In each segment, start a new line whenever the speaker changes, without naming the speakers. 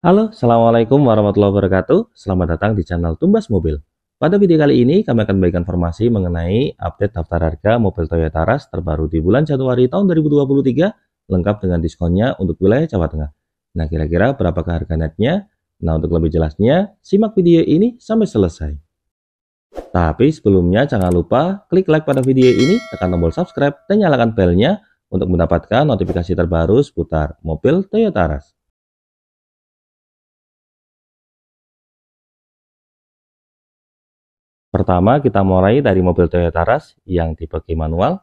Halo, Assalamualaikum warahmatollahi wabarakatuh. Selamat datang di channel Tumbas Mobil. Pada video kali ini, kami akan memberikan informasi mengenai update daftar harga mobil Toyota Rush terbaru di bulan Januari tahun 2023, lengkap dengan diskonnya untuk wilayah Jawa Tengah. Nah, kira-kira berapakah harga netnya? Nah, untuk lebih jelasnya, simak video ini sampai selesai. Tapi sebelumnya, jangan lupa klik like pada video ini, tekan tombol subscribe, dan nyalakan belnya untuk mendapatkan notifikasi terbaru seputar mobil Toyota Rush. Pertama, kita mulai dari mobil Toyota Rush yang K manual.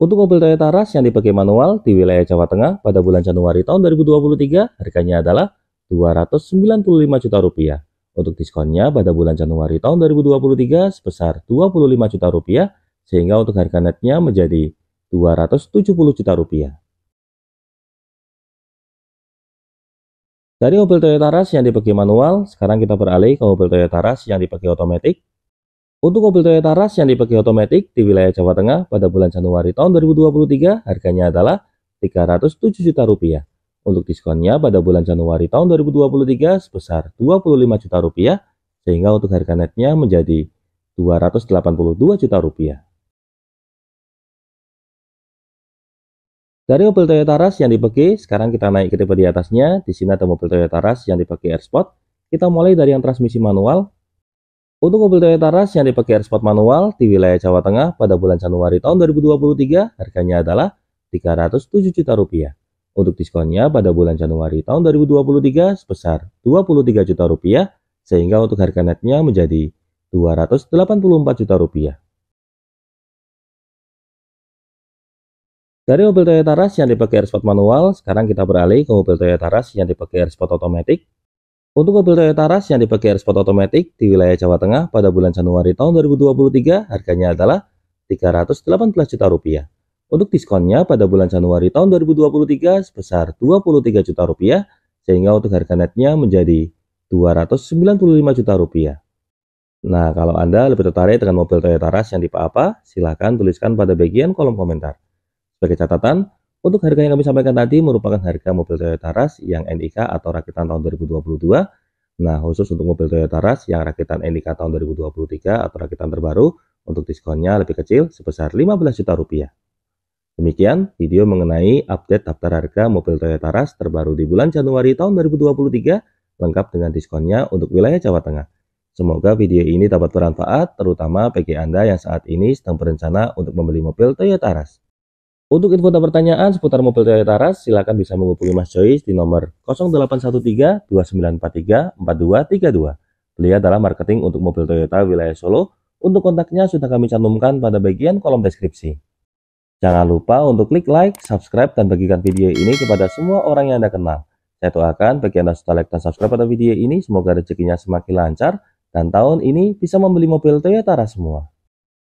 Untuk mobil Toyota Rush yang K manual di wilayah Jawa Tengah pada bulan Januari tahun 2023, harganya adalah 295 juta rupiah. Untuk diskonnya pada bulan Januari tahun 2023 sebesar 25 juta rupiah, sehingga untuk harga netnya menjadi 270 juta rupiah. Dari mobil Toyota Rush yang dipakai manual, sekarang kita beralih ke mobil Toyota Rush yang dipakai otomatis untuk mobil Toyota Rush yang dipakai otomatis di wilayah Jawa Tengah pada bulan Januari tahun 2023 harganya adalah 307 juta rupiah. Untuk diskonnya pada bulan Januari tahun 2023 sebesar 25 juta rupiah sehingga untuk harga netnya menjadi 282 juta rupiah. Dari mobil Toyota Rush yang dipakai, sekarang kita naik ke tipe di atasnya. Di sini ada mobil Toyota Rush yang dipakai Airsport. Kita mulai dari yang transmisi manual, untuk mobil Toyota Rush yang dipakai sport manual di wilayah Jawa Tengah pada bulan Januari tahun 2023 harganya adalah 307 juta rupiah. Untuk diskonnya pada bulan Januari tahun 2023 sebesar 23 juta rupiah sehingga untuk harga netnya menjadi 284 juta rupiah. Dari mobil Toyota Rush yang dipakai sport manual, sekarang kita beralih ke mobil Toyota Rush yang dipakai sport otomatis untuk mobil Toyota Rush yang dipakai Sport Automatic di wilayah Jawa Tengah pada bulan Januari tahun 2023 harganya adalah 318 juta rupiah. Untuk diskonnya pada bulan Januari tahun 2023 sebesar 23 juta rupiah sehingga untuk harga netnya menjadi 295 juta rupiah. Nah, kalau Anda lebih tertarik dengan mobil Toyota Rush yang tipe apa, silahkan tuliskan pada bagian kolom komentar. Sebagai catatan, untuk harga yang kami sampaikan tadi merupakan harga mobil Toyota Rush yang NIK atau rakitan tahun 2022. Nah, khusus untuk mobil Toyota Rush yang rakitan NIK tahun 2023 atau rakitan terbaru, untuk diskonnya lebih kecil sebesar 15 juta rupiah. Demikian video mengenai update daftar harga mobil Toyota Rush terbaru di bulan Januari tahun 2023 lengkap dengan diskonnya untuk wilayah Jawa Tengah. Semoga video ini dapat bermanfaat terutama bagi Anda yang saat ini sedang berencana untuk membeli mobil Toyota Rush. Untuk info dan pertanyaan seputar mobil Toyota Rush, silakan bisa menghubungi Mas Joyce di nomor 0813-2943-4232. Beliau adalah marketing untuk mobil Toyota wilayah Solo. Untuk kontaknya sudah kami cantumkan pada bagian kolom deskripsi. Jangan lupa untuk klik like, subscribe, dan bagikan video ini kepada semua orang yang Anda kenal. Saya doakan bagi Anda sudah like dan subscribe pada video ini, semoga rezekinya semakin lancar, dan tahun ini bisa membeli mobil Toyota Rush semua.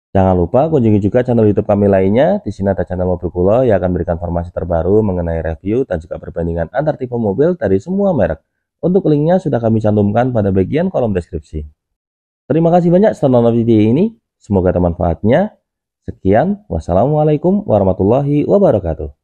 Jangan lupa kunjungi juga channel YouTube kami lainnya. Di sini ada channel Mobil Kulo yang akan memberikan informasi terbaru mengenai review dan juga perbandingan antar tipe mobil dari semua merek. Untuk linknya sudah kami cantumkan pada bagian kolom deskripsi. Terima kasih banyak setelah nonton video ini. Semoga bermanfaatnya. Sekian, wassalamualaikum warahmatullahi wabarakatuh.